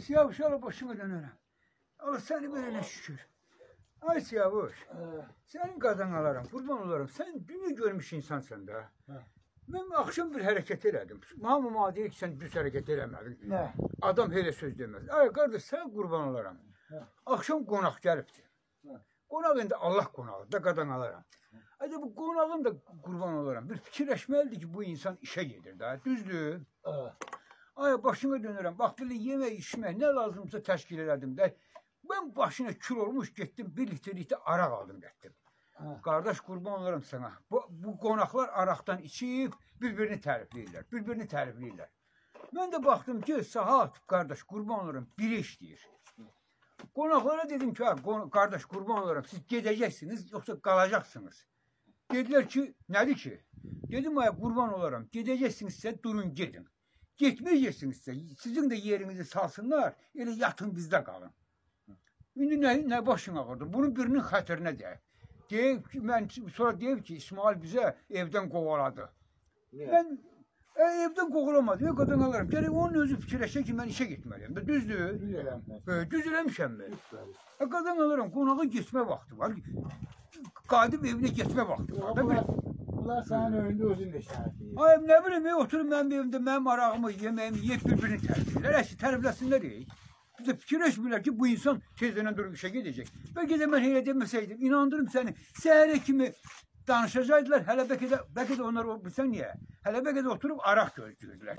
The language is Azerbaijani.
Siyavuş ala başıma dönürəm. Allah səni verənə şükür. Ay Siyavuş, sənin qadan alaram, qurban olaram. Sən dünya görmüş insansan da. Hə. Mən axşam bir hərəkət elədim. Hamı mənə deyir ki, sən düz hərəkət eləmədin. Adam elə söz deməz. Ay qardaş, sən qurban olaram. Hə. Axşam qonaq gəlibdi. Hə. Qonaq indi Allah qonağı da qadan alaram. Ayda bu qonağın da qurban olaram. Bir fikirləşməlidir ki, bu insan işə gedir də. Düzdür? Ay başına dönürəm. Bax belə yemək, içmək nə lazımsa təşkil elədim də. Mən başına kül olmuş getdim, bir litrlikdə araq aldım getdim. Hə. Qardaş qurban olaram sənə. Bu, bu qonaqlar araqdan içib bir-birini tərifləyirlər. Bir-birini tərifləyirlər. Mən də baxdım ki, saat qardaş qurban olaram biri işləyir. Qonaqlara dedim ki, qardaş qurban olaram siz gedəcəksiniz yoxsa qalacaqsınız. Dedilər ki, nədir ki? Dedim ay qurban olaram. Gedəcəksinizsə durun gedin. Getməyəcəksinizsə sizin də yerinizi salsınlar, elə yatın bizdə qalın. İndi nə, nə başın ağrıdı? Bunun birinin xətrinə deyək. Deyib ki, mən sonra deyib ki, İsmail bizə evdən qovaladı. Mən e, evdən qovulamadım. Ya qadan alaram. Gərək onun özü fikirləşsə ki, mən işə getməliyəm. Düzdür? Düz eləmsən. E, düz eləmişəm mən. E, qadan alaram. Qonağa getmə vaxtı var. Qadim evinə getmə vaxtı var. da. Bunlar sənin önündə özün də şəhid Ay nə bilim, oturub mənim evimdə mənim arağımı, yeməyimi yeyib bir-birini tərifləyirlər. Əşi tərifləsinlər ey. Bir də fikirləşmirlər ki, bu insan tezdən durub işə gedəcək. Bəlkə də mən elə deməsəydim, inandırım səni, səhərə kimi danışacaqdılar. Hələ bəlkə də, bəlkə də onlar bilsən niyə? Hələ bəlkə də oturub araq gözləyirdilər.